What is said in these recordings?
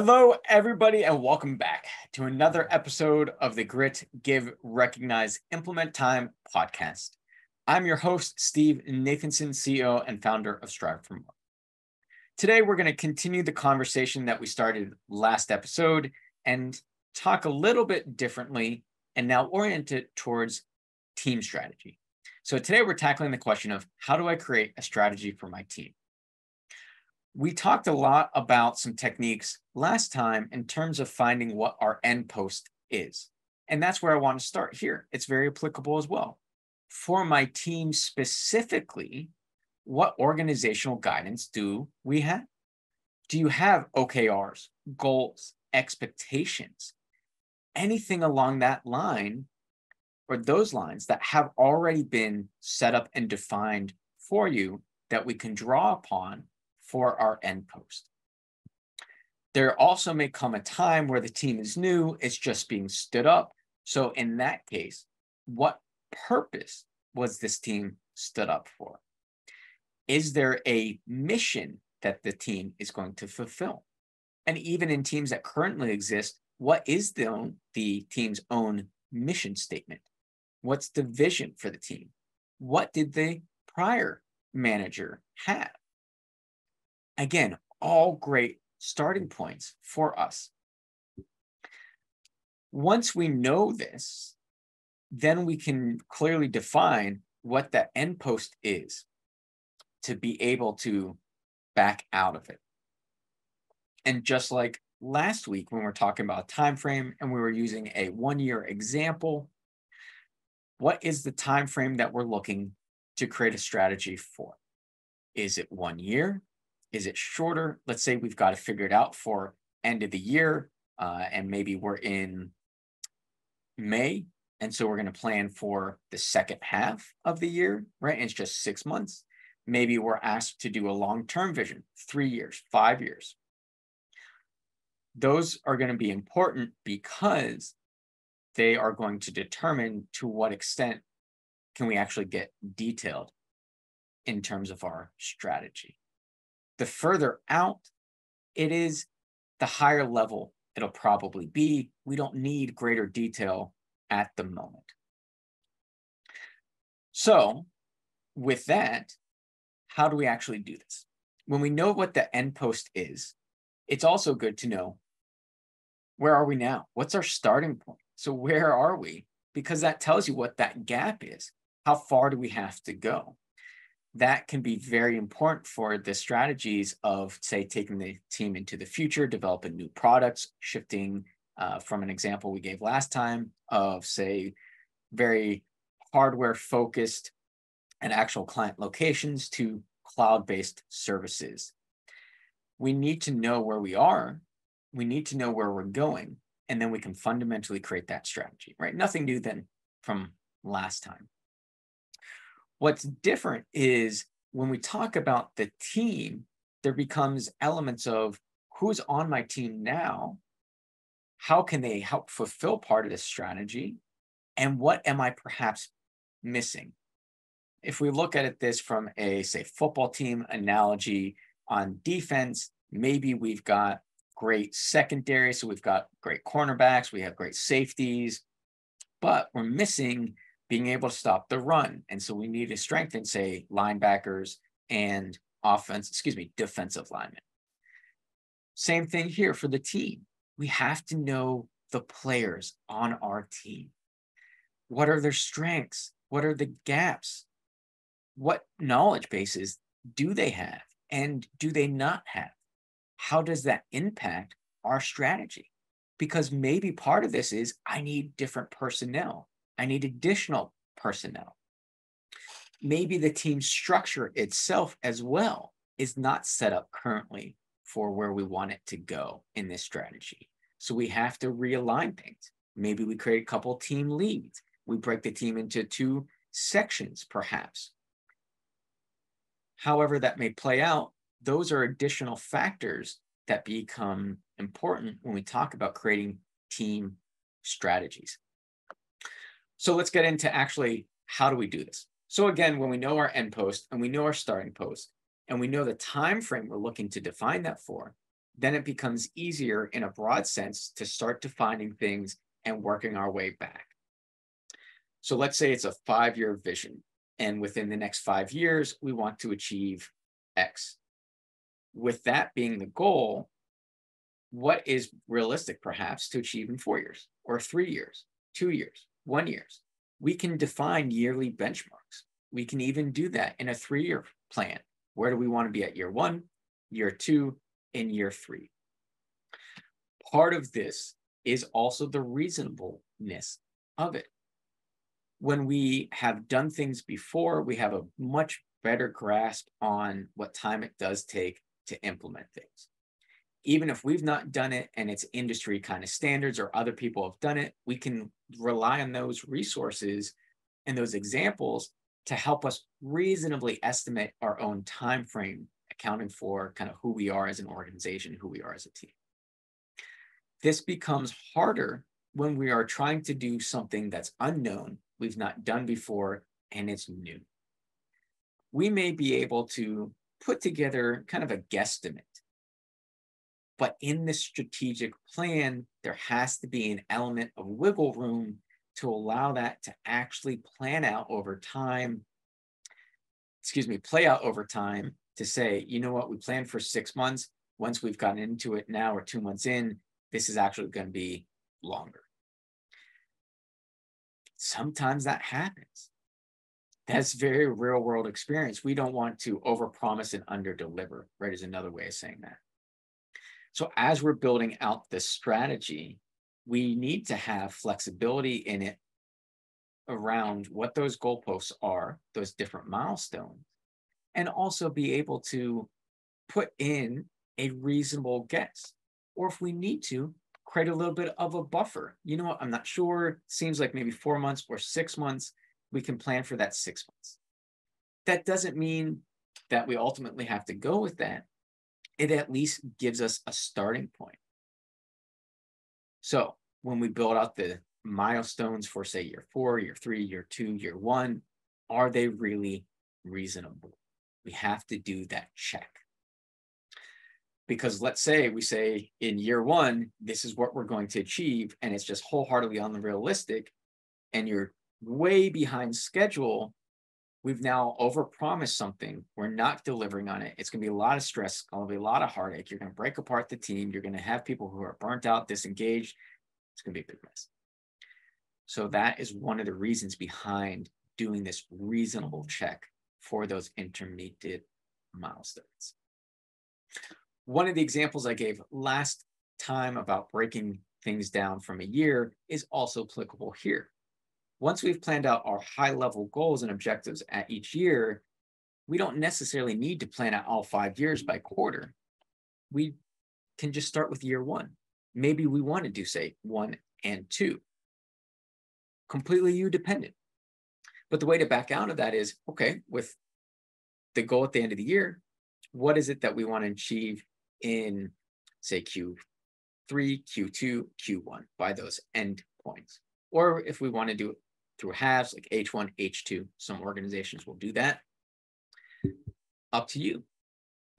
Hello, everybody, and welcome back to another episode of the Grit, Give, Recognize, Implement Time podcast. I'm your host, Steve Nathanson, CEO and founder of Strive for More. Today, we're going to continue the conversation that we started last episode and talk a little bit differently and now orient it towards team strategy. So, today we're tackling the question of how do I create a strategy for my team? we talked a lot about some techniques last time in terms of finding what our end post is. And that's where I want to start here. It's very applicable as well. For my team specifically, what organizational guidance do we have? Do you have OKRs, goals, expectations, anything along that line or those lines that have already been set up and defined for you that we can draw upon for our end post. There also may come a time where the team is new, it's just being stood up. So, in that case, what purpose was this team stood up for? Is there a mission that the team is going to fulfill? And even in teams that currently exist, what is the, the team's own mission statement? What's the vision for the team? What did the prior manager have? Again, all great starting points for us. Once we know this, then we can clearly define what that end post is to be able to back out of it. And just like last week when we are talking about time frame and we were using a one year example, what is the time frame that we're looking to create a strategy for? Is it one year? Is it shorter? Let's say we've got to figure it out for end of the year, uh, and maybe we're in May, and so we're going to plan for the second half of the year, right? And it's just six months. Maybe we're asked to do a long-term vision, three years, five years. Those are going to be important because they are going to determine to what extent can we actually get detailed in terms of our strategy the further out it is, the higher level it'll probably be. We don't need greater detail at the moment. So, with that, how do we actually do this? When we know what the end post is, it's also good to know where are we now? What's our starting point? So, where are we? Because that tells you what that gap is. How far do we have to go? that can be very important for the strategies of, say, taking the team into the future, developing new products, shifting uh, from an example we gave last time of, say, very hardware focused and actual client locations to cloud based services. We need to know where we are, we need to know where we're going, and then we can fundamentally create that strategy, right? Nothing new then from last time. What's different is when we talk about the team, there becomes elements of who's on my team now, how can they help fulfill part of this strategy, and what am I perhaps missing? If we look at it this from a say football team analogy on defense, maybe we've got great secondary, so we've got great cornerbacks, we have great safeties, but we're missing being able to stop the run. And so we need to strengthen, say, linebackers and offense, excuse me, defensive linemen. Same thing here for the team. We have to know the players on our team. What are their strengths? What are the gaps? What knowledge bases do they have? And do they not have? How does that impact our strategy? Because maybe part of this is I need different personnel I need additional personnel. Maybe the team structure itself as well is not set up currently for where we want it to go in this strategy. So we have to realign things. Maybe we create a couple team leads. We break the team into two sections, perhaps. However, that may play out, those are additional factors that become important when we talk about creating team strategies. So let's get into actually how do we do this? So again, when we know our end post and we know our starting post and we know the time frame we're looking to define that for, then it becomes easier in a broad sense to start defining things and working our way back. So let's say it's a five-year vision and within the next five years, we want to achieve X. With that being the goal, what is realistic perhaps to achieve in four years or three years, two years, one years? We can define yearly benchmarks. We can even do that in a three-year plan. Where do we want to be at year one, year two, and year three? Part of this is also the reasonableness of it when we have done things before, we have a much better grasp on what time it does take to implement things. Even if we've not done it and it's industry kind of standards or other people have done it, we can rely on those resources and those examples to help us reasonably estimate our own time frame, accounting for kind of who we are as an organization, who we are as a team. This becomes harder when we are trying to do something that's unknown we've not done before and it's new. We may be able to put together kind of a guesstimate. But in the strategic plan, there has to be an element of wiggle room to allow that to actually plan out over time. Excuse me, play out over time to say, you know what, we planned for six months. Once we've gotten into it now or two months in, this is actually going to be longer sometimes that happens. That's very real world experience. We don't want to overpromise and underdeliver, right? Is another way of saying that. So as we're building out this strategy, we need to have flexibility in it around what those goalposts are, those different milestones, and also be able to put in a reasonable guess. Or if we need to, create a little bit of a buffer. You know what? I'm not sure. Seems like maybe four months or six months. We can plan for that six months. That doesn't mean that we ultimately have to go with that. It at least gives us a starting point. So when we build out the milestones for, say, year four, year three, year two, year one, are they really reasonable? We have to do that check. Because let's say we say in year one, this is what we're going to achieve, and it's just wholeheartedly unrealistic, and you're way behind schedule, we've now overpromised something. We're not delivering on it. It's going to be a lot of stress, it's going to be a lot of heartache. You're going to break apart the team. You're going to have people who are burnt out, disengaged. It's going to be a big mess. So that is one of the reasons behind doing this reasonable check for those intermediate milestones. One of the examples I gave last time about breaking things down from a year is also applicable here. Once we've planned out our high level goals and objectives at each year, we don't necessarily need to plan out all five years by quarter. We can just start with year one. Maybe we want to do, say, one and two. Completely you dependent. But the way to back out of that is okay, with the goal at the end of the year, what is it that we want to achieve in, say, Q3, Q2, Q1 by those end points. Or if we want to do through halves, like H1, H2, some organizations will do that. Up to you.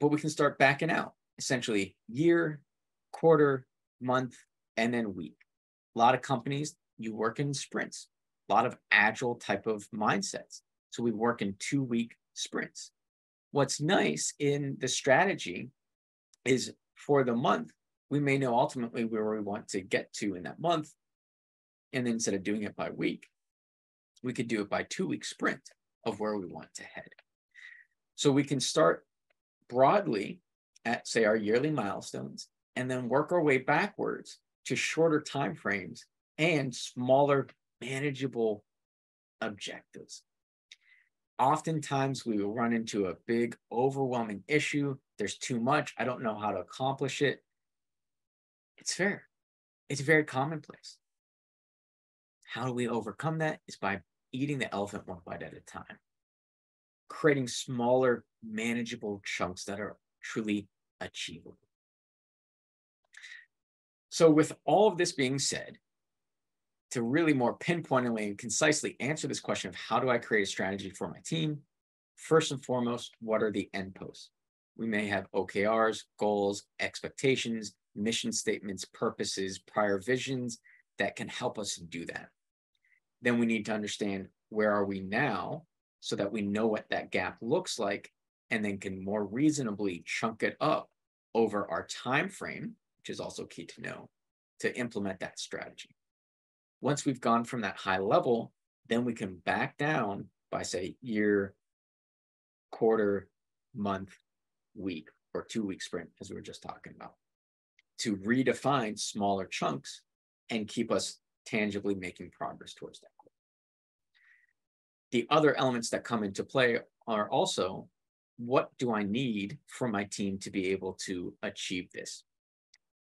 But we can start backing out essentially year, quarter, month, and then week. A lot of companies, you work in sprints, a lot of agile type of mindsets. So we work in two week sprints. What's nice in the strategy is for the month, we may know ultimately where we want to get to in that month. And then instead of doing it by week, we could do it by two week sprint of where we want to head. So we can start broadly at, say, our yearly milestones and then work our way backwards to shorter time frames and smaller, manageable objectives. Oftentimes, we will run into a big, overwhelming issue there's too much. I don't know how to accomplish it. It's fair. It's very commonplace. How do we overcome that? Is by eating the elephant one bite at a time, creating smaller, manageable chunks that are truly achievable. So, with all of this being said, to really more pinpointedly and concisely answer this question of how do I create a strategy for my team, first and foremost, what are the end posts? We may have OKRs, goals, expectations, mission statements, purposes, prior visions that can help us do that. Then we need to understand where are we now so that we know what that gap looks like and then can more reasonably chunk it up over our time frame, which is also key to know, to implement that strategy. Once we've gone from that high level, then we can back down by say year, quarter, month, week, or two week sprint, as we were just talking about, to redefine smaller chunks and keep us tangibly making progress towards that goal. The other elements that come into play are also what do I need for my team to be able to achieve this?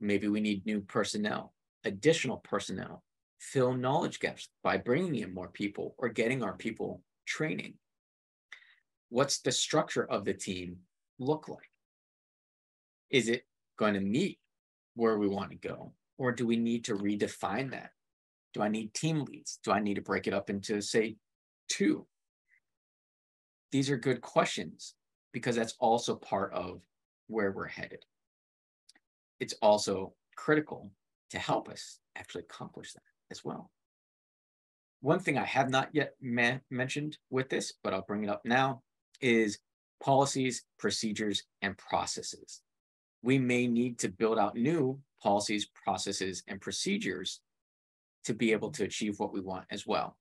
Maybe we need new personnel, additional personnel, fill knowledge gaps by bringing in more people or getting our people training. What's the structure of the team look like? Is it going to meet where we want to go? Or do we need to redefine that? Do I need team leads? Do I need to break it up into, say, two? These are good questions because that's also part of where we're headed. It's also critical to help us actually accomplish that as well. One thing I have not yet ma- mentioned with this, but I'll bring it up now, is policies, procedures, and processes. We may need to build out new policies, processes, and procedures to be able to achieve what we want as well.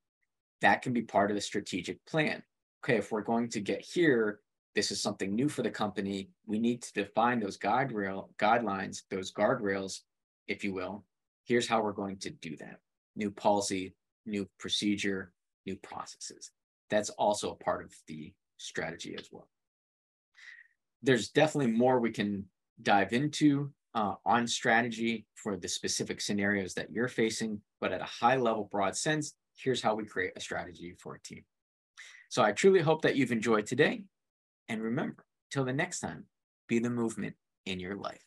That can be part of the strategic plan. Okay, if we're going to get here, this is something new for the company. We need to define those guide rail guidelines, those guardrails, if you will. Here's how we're going to do that. New policy, new procedure, new processes. That's also a part of the strategy as well. There's definitely more we can dive into uh, on strategy for the specific scenarios that you're facing, but at a high level, broad sense, here's how we create a strategy for a team. So I truly hope that you've enjoyed today. And remember, till the next time, be the movement in your life.